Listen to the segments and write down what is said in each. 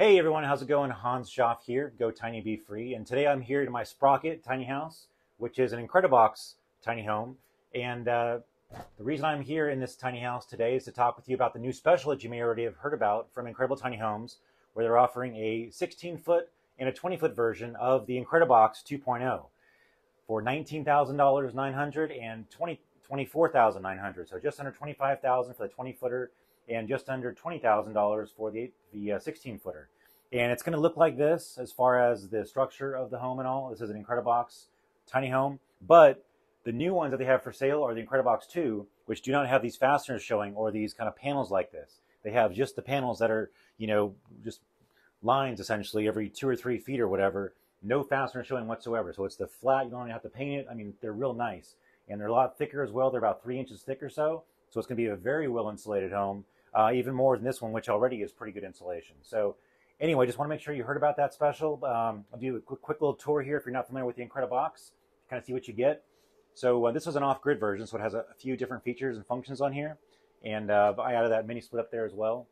Hey everyone, how's it going? Hans Schaff here, Go Tiny Be Free. And today I'm here in my Sprocket tiny house, which is an Incredibox tiny home. And uh, the reason I'm here in this tiny house today is to talk with you about the new special that you may already have heard about from Incredible Tiny Homes, where they're offering a 16 foot and a 20 foot version of the Incredibox 2.0 for $19,900 and 20, $24,900. So just under 25,000 for the 20 footer and just under $20,000 for the, the uh, 16 footer. And it's going to look like this as far as the structure of the home and all. This is an Incredibox tiny home, but the new ones that they have for sale are the Incredibox 2, which do not have these fasteners showing or these kind of panels like this. They have just the panels that are, you know, just lines essentially every two or three feet or whatever. No fastener showing whatsoever. So it's the flat. You don't even have to paint it. I mean, they're real nice. And they're a lot thicker as well. They're about three inches thick or so. So it's going to be a very well insulated home, uh, even more than this one, which already is pretty good insulation. So anyway, just want to make sure you heard about that special. Um, I'll do a quick, quick little tour here if you're not familiar with the Incredibox, kind of see what you get. So uh, this was an off-grid version, so it has a, a, few different features and functions on here. And uh, I added that mini split up there as well.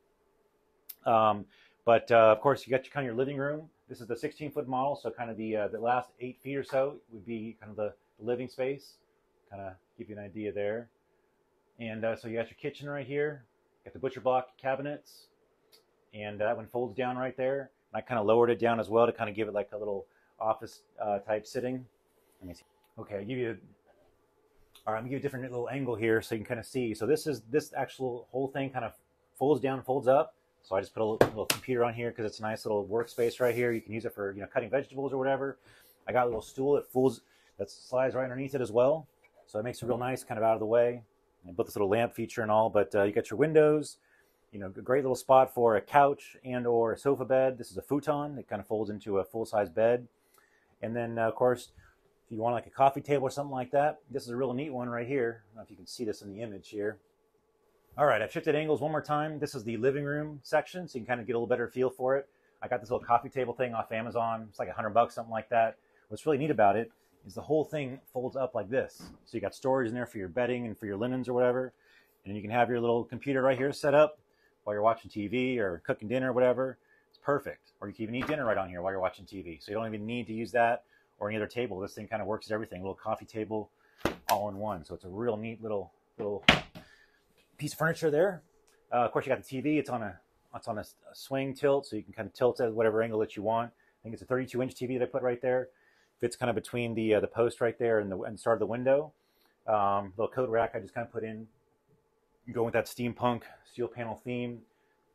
Um, but uh, of course, you got your kind of your living room. This is the 16-foot model, so kind of the uh, the last eight feet or so would be kind of the living space. Kind of give you an idea there. And uh, so you got your kitchen right here. Got the butcher block cabinets, and that one folds down right there. I kind of lowered it down as well to kind of give it like a little office uh, type sitting. Let me see. Okay, I'll give you. All right, I'm gonna give you a different little angle here so you can kind of see. So this is this actual whole thing kind of folds down, folds up. So I just put a little, little computer on here because it's a nice little workspace right here. You can use it for you know cutting vegetables or whatever. I got a little stool that folds that slides right underneath it as well. So it makes it real nice, kind of out of the way. And put this little lamp feature and all, but uh, you got your windows, you know, a great little spot for a couch and or a sofa bed. This is a futon. It kind of folds into a full-size bed. And then, uh, of course, if you want like a coffee table or something like that, this is a real neat one right here. I don't know if you can see this in the image here. All right, I've shifted angles one more time. This is the living room section, so you can kind of get a little better feel for it. I got this little coffee table thing off Amazon. It's like a hundred bucks, something like that. What's really neat about it is the whole thing folds up like this. So you got storage in there for your bedding and for your linens or whatever. And you can have your little computer right here set up while you're watching TV or cooking dinner or whatever. It's perfect. Or you can even eat dinner right on here while you're watching TV. So you don't even need to use that or any other table. This thing kind of works as everything. A little coffee table all in one. So it's a real neat little little piece of furniture there. Uh, of course, you got the TV. It's on a it's on a, a, swing tilt, so you can kind of tilt it at whatever angle that you want. I think it's a 32 inch TV that I put right there. Fits kind of between the uh, the post right there and the and start of the window. Um, little coat rack I just kind of put in. Going with that steampunk steel panel theme.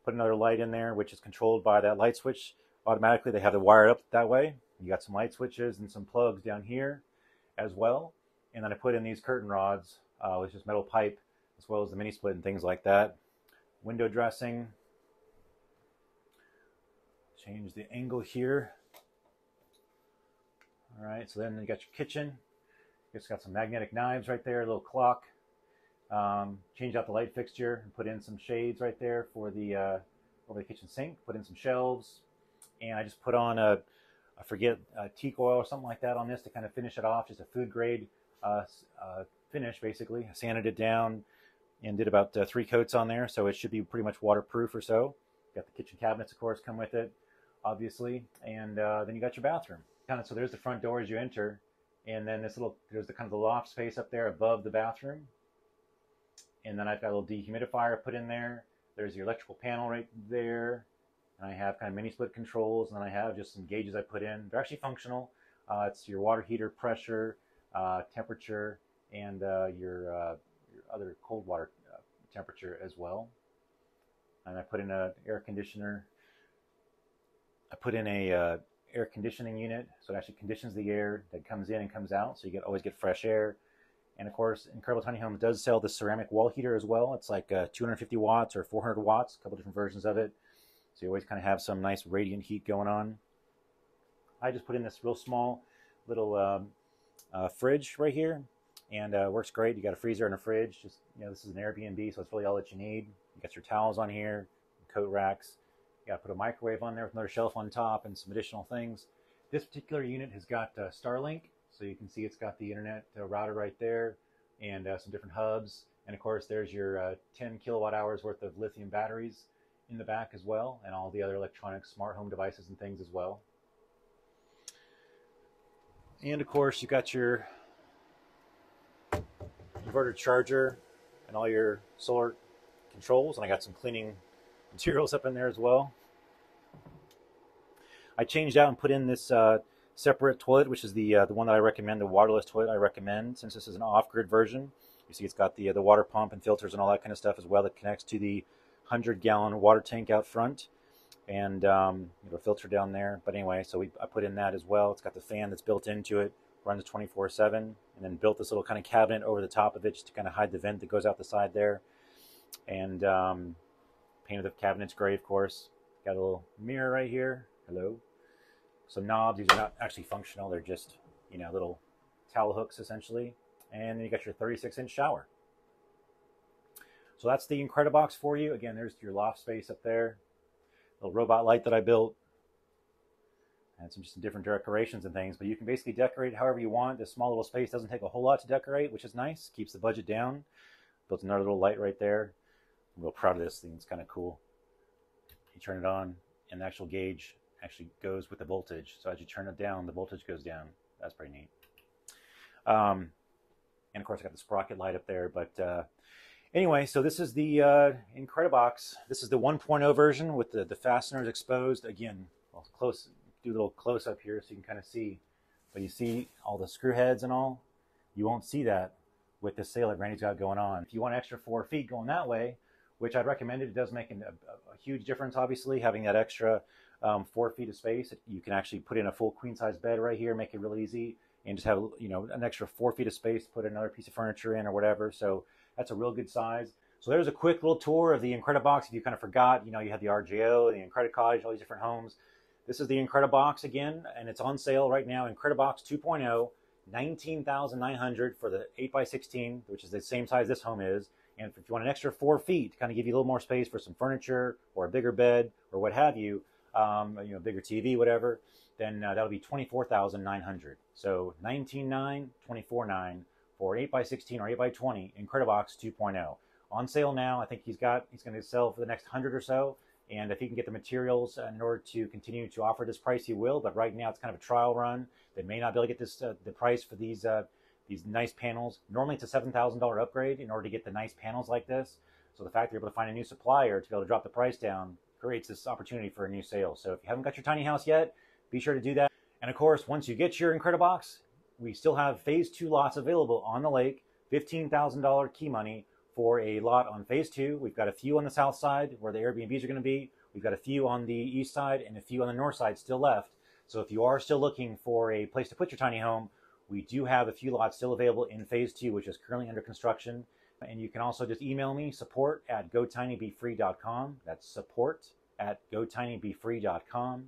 Put another light in there, which is controlled by that light switch automatically. They have it wired up that way. You got some light switches and some plugs down here as well. And then I put in these curtain rods, uh, just metal pipe as well as the mini split and things like that. Window dressing. Change the angle here. All right, so then you got your kitchen. It's got some magnetic knives right there, a little clock. Um, change out the light fixture and put in some shades right there for the uh, over the kitchen sink. Put in some shelves, and I just put on a I forget a teak oil or something like that on this to kind of finish it off. Just a food grade uh, uh, finish, basically. I sanded it down, and did about uh, three coats on there, so it should be pretty much waterproof or so. Got the kitchen cabinets, of course, come with it, obviously, and uh, then you got your bathroom. Kind of so there's the front door as you enter, and then this little there's the kind of the loft space up there above the bathroom, and then I've got a little dehumidifier put in there. There's the electrical panel right there, and I have kind of mini split controls, and then I have just some gauges I put in. They're actually functional. Uh, it's your water heater pressure, uh, temperature, and uh, your uh, other cold water uh, temperature as well. And I put in an air conditioner. I put in a uh, air conditioning unit, so it actually conditions the air that comes in and comes out, so you get always get fresh air. And of course, Incredible Tiny Homes does sell the ceramic wall heater as well. It's like uh, 250 watts or 400 watts, a couple different versions of it. So you always kind of have some nice radiant heat going on. I just put in this real small little um, uh, fridge right here and uh, works great. You got a freezer and a fridge. Just you know, this is an Airbnb, so it's really all that you need. You got your towels on here, coat racks. You got to put a microwave on there with another shelf on top and some additional things. This particular unit has got uh, Starlink, so you can see it's got the internet uh, router right there, and uh, some different hubs. And of course, there's your uh, 10 kilowatt hours worth of lithium batteries in the back as well, and all the other electronic smart home devices and things as well. And of course, you've got your inverter charger and all your solar controls, and I got some cleaning materials up in there as well. I changed out and put in this uh, separate toilet, which is the uh, the one that I recommend, the waterless toilet I recommend, since this is an off-grid version. You see it's got the, uh, the water pump and filters and all that kind of stuff as well that connects to the 100-gallon water tank out front. And um, it'll filter down there. But anyway, so we, I put in that as well. It's got the fan that's built into it, runs 24-7, and then built this little kind of cabinet over the top of it just to kind of hide the vent that goes out the side there. And um, painted the cabinet's gray, of course. Got a little mirror right here. Hello some knobs. These are not actually functional. They're just, you know, little towel hooks essentially. And then you got your 36 inch shower. So that's the Incredibox for you. Again, there's your loft space up there. Little robot light that I built. And some just different decorations and things. But you can basically decorate however you want. This small little space doesn't take a whole lot to decorate, which is nice. Keeps the budget down. Built another little light right there. I'm real proud of this thing. It's kind of cool. You turn it on, and the actual gauge actually goes with the voltage. So as you turn it down, the voltage goes down. That's pretty neat. Um, and of course, I got the sprocket light up there. But uh, anyway, so this is the uh, Incredibox. This is the 1.0 version with the, the fasteners exposed. Again, I'll close, do a little close up here so you can kind of see. But you see all the screw heads and all. You won't see that with the sale that Randy's got going on. If you want extra four feet going that way, which I'd recommend it, it does make a, a, a huge difference, obviously, having that extra um, four feet of space. You can actually put in a full queen size bed right here, make it really easy, and just have you know an extra four feet of space, to put another piece of furniture in or whatever. So that's a real good size. So there's a quick little tour of the Incredibox. If you kind of forgot, you know, you had the RJO, the Incredicottage, all these different homes. This is the Incredibox again, and it's on sale right now. Incredibox 2.0, 19,900 for the 8x16, which is the same size this home is. And if you want an extra four feet to kind of give you a little more space for some furniture or a bigger bed or what have you, um, you know, bigger TV, whatever, then uh, that'll be 24,900. So 19.9, 24.9 for 8x16 or 8x20 Incredibox 2.0. On sale now. I think he's got he's going to sell for the next 100 or so. And if he can get the materials in order to continue to offer this price, he will. But right now, it's kind of a trial run. They may not be able to get this uh, the price for these uh, these nice panels. Normally, it's a seven thousand dollar upgrade in order to get the nice panels like this. So the fact they're able to find a new supplier to be able to drop the price down creates this opportunity for a new sale. So if you haven't got your tiny house yet, be sure to do that. And of course, once you get your Incredibox, we still have phase two lots available on the lake, $15,000 key money for a lot on phase two. We've got a few on the south side where the Airbnbs are going to be. We've got a few on the east side and a few on the north side still left. So if you are still looking for a place to put your tiny home, we do have a few lots still available in phase two, which is currently under construction. And you can also just email me, support at gotinybefree.com. That's support at gotinybefree.com.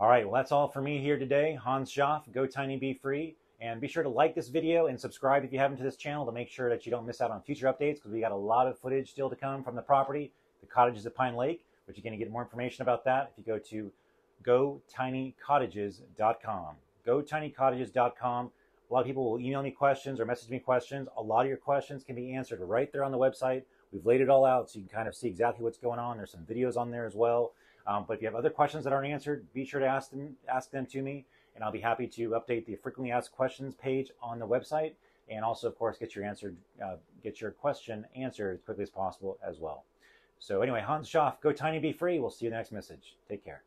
All right, well, that's all for me here today. Hans Schaff, Go Tiny Be Free. And be sure to like this video and subscribe if you haven't to this channel to make sure that you don't miss out on future updates because we got a lot of footage still to come from the property, the cottages at Pine Lake, which you're going to get more information about that if you go to gotinycottages.com. Gotinycottages.com a lot of people will email me questions or message me questions. A lot of your questions can be answered right there on the website. We've laid it all out so you can kind of see exactly what's going on. There's some videos on there as well. Um, but if you have other questions that aren't answered, be sure to ask them, ask them to me, and I'll be happy to update the frequently asked questions page on the website, and also, of course, get your answered, uh, get your question answered as quickly as possible as well. So anyway, Hans Schaff, go tiny, be free. We'll see you in the next message. Take care.